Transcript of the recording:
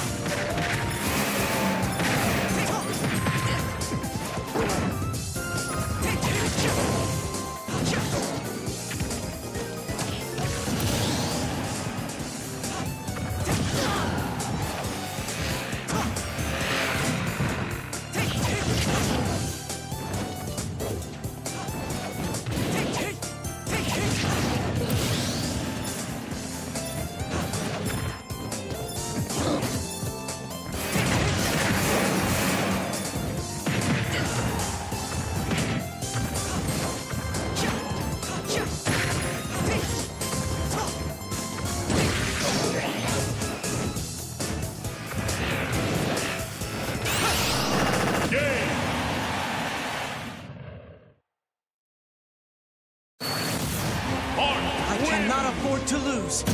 Yeah. cannot afford to lose.